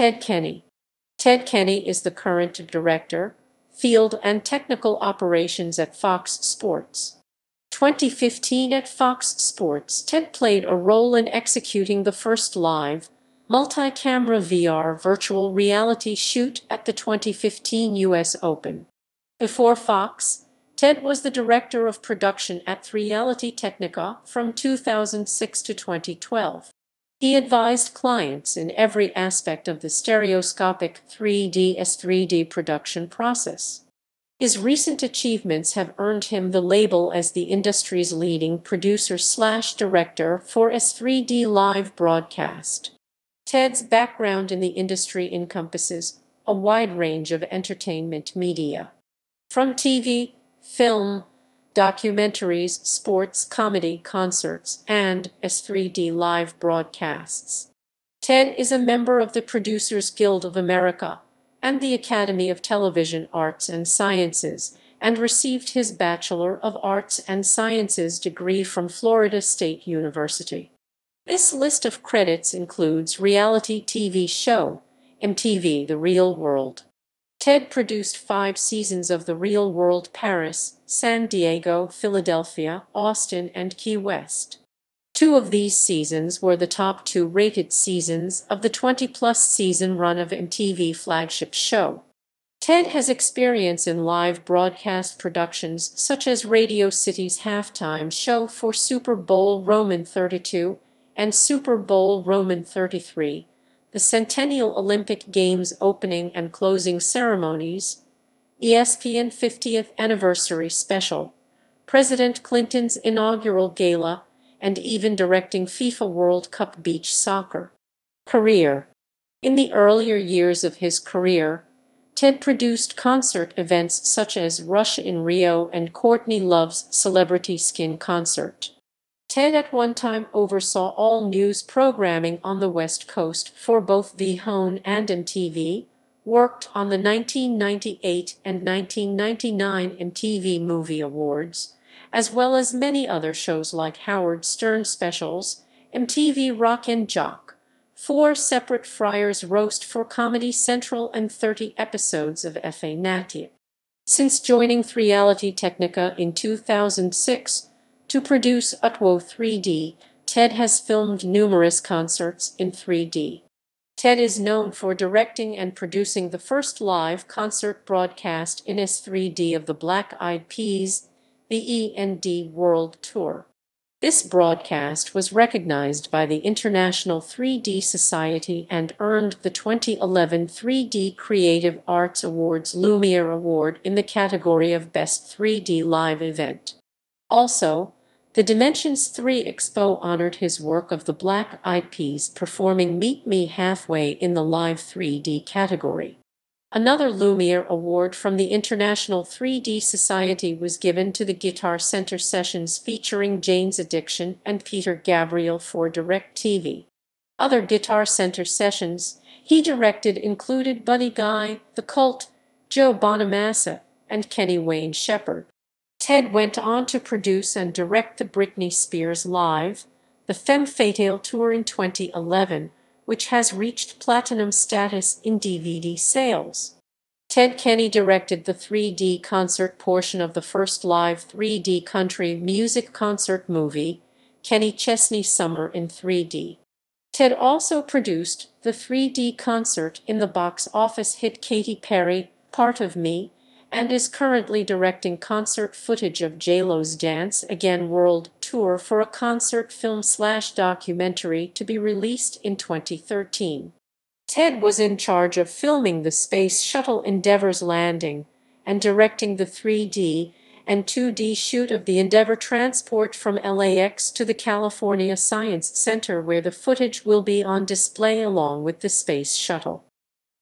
Ted Kenney. Ted Kenney is the current director, field and technical operations at Fox Sports. 2015 at Fox Sports, Ted played a role in executing the first live, multi-camera VR virtual reality shoot at the 2015 US Open. Before Fox, Ted was the director of production at 3ality Technica from 2006 to 2012. He advised clients in every aspect of the stereoscopic 3D S3D production process. His recent achievements have earned him the label as the industry's leading producer slash director for S3D live broadcast. Ted's background in the industry encompasses a wide range of entertainment media. From TV, film, documentaries, sports, comedy, concerts, and S3D live broadcasts. Ted is a member of the Producers Guild of America and the Academy of Television Arts and Sciences and received his Bachelor of Arts and Sciences degree from Florida State University. This list of credits includes reality TV show MTV The Real World, Ted produced five seasons of The Real World Paris, San Diego, Philadelphia, Austin, and Key West. Two of these seasons were the top two rated seasons of the 20-plus season run of MTV flagship show. Ted has experience in live broadcast productions such as Radio City's halftime show for Super Bowl Roman 32 and Super Bowl Roman 33, the Centennial Olympic Games opening and closing ceremonies, ESPN 50th Anniversary Special, President Clinton's inaugural gala, and even directing FIFA World Cup beach soccer. Career In the earlier years of his career, Ted produced concert events such as Rush in Rio and Courtney Love's Celebrity Skin Concert. Ted at one time oversaw all news programming on the West Coast for both VH1 and MTV, worked on the 1998 and 1999 MTV Movie Awards, as well as many other shows like Howard Stern Specials, MTV Rock and Jock, four separate Friars Roast for Comedy Central and 30 episodes of Fanatic. Since joining 3ality Technica in 2006, to produce U2 3D, Ted has filmed numerous concerts in 3D. Ted is known for directing and producing the first live concert broadcast in S3D of the Black Eyed Peas, the E.N.D. World Tour. This broadcast was recognized by the International 3D Society and earned the 2011 3D Creative Arts Awards Lumiere Award in the category of Best 3D Live Event. Also, the Dimensions 3 Expo honored his work of the Black Eyed Peas performing Meet Me Halfway in the Live 3D category. Another Lumiere Award from the International 3D Society was given to the Guitar Center sessions featuring Jane's Addiction and Peter Gabriel for DirecTV. Other Guitar Center sessions he directed included Buddy Guy, The Cult, Joe Bonamassa, and Kenny Wayne Shepherd. Ted went on to produce and direct the Britney Spears Live, the Femme Fatale Tour in 2011, which has reached platinum status in DVD sales. Ted Kenney directed the 3D concert portion of the first live 3D country music concert movie, Kenny Chesney Summer in 3D. Ted also produced the 3D concert in the box office hit Katy Perry, Part of Me, and is currently directing concert footage of J-Lo's Dance Again World Tour for a concert film slash documentary to be released in 2013. Ted was in charge of filming the Space Shuttle Endeavour's landing and directing the 3D and 2D shoot of the Endeavour transport from LAX to the California Science Center where the footage will be on display along with the Space Shuttle.